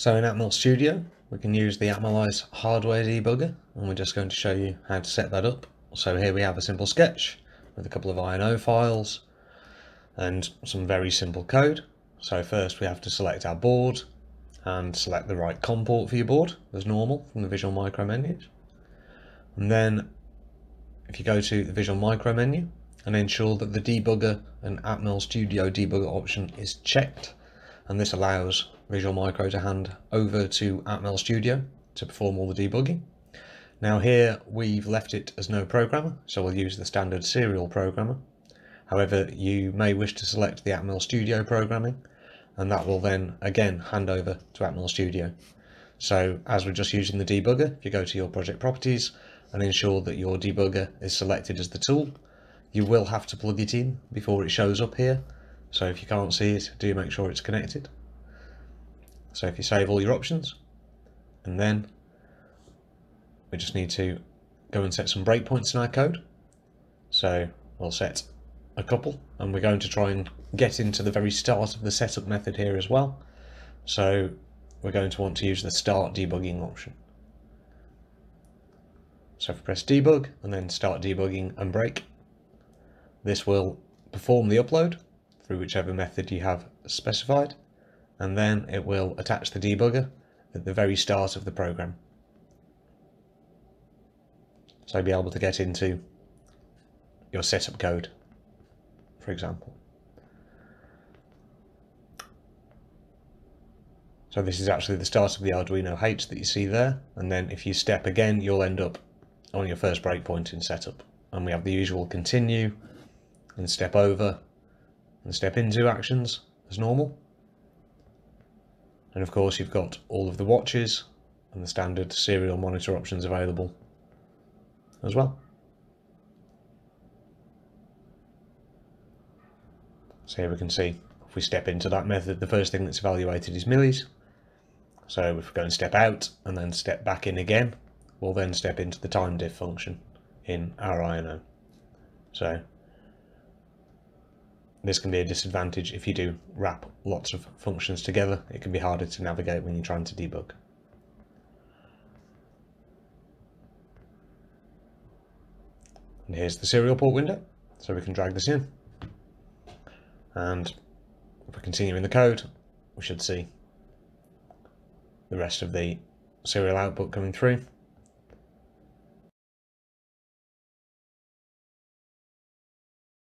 So in Atmel Studio, we can use the Atmel ICE hardware debugger, and we're just going to show you how to set that up. So here we have a simple sketch with a couple of INO files and some very simple code. So first we have to select our board and select the right COM port for your board as normal from the Visual Micro menus. And then if you go to the Visual Micro menu and ensure that the debugger and Atmel Studio debugger option is checked and this allows Visual Micro to hand over to Atmel Studio to perform all the debugging. Now here we've left it as no programmer so we'll use the standard serial programmer. However you may wish to select the Atmel Studio programming and that will then again hand over to Atmel Studio. So as we're just using the debugger, if you go to your project properties and ensure that your debugger is selected as the tool, you will have to plug it in before it shows up here. So if you can't see it, do make sure it's connected. So if you save all your options, and then we just need to go and set some breakpoints in our code. So we'll set a couple and we're going to try and get into the very start of the setup method here as well. So we're going to want to use the start debugging option. So if we press debug and then start debugging and break, this will perform the upload through whichever method you have specified, and then it will attach the debugger at the very start of the program. So be able to get into your setup code for example. So this is actually the start of the Arduino H that you see there, and then if you step again, you'll end up on your first breakpoint in setup. And we have the usual continue, and step over, and step into actions as normal. And of course you've got all of the watches and the standard serial monitor options available as well. So here we can see if we step into that method, the first thing that's evaluated is millis. So if we go and step out and then step back in again, we'll then step into the time diff function in our INO. So this can be a disadvantage if you do wrap lots of functions together. It can be harder to navigate when you're trying to debug. And here's the serial port window, so we can drag this in. And if we continue in the code, we should see the rest of the serial output coming through.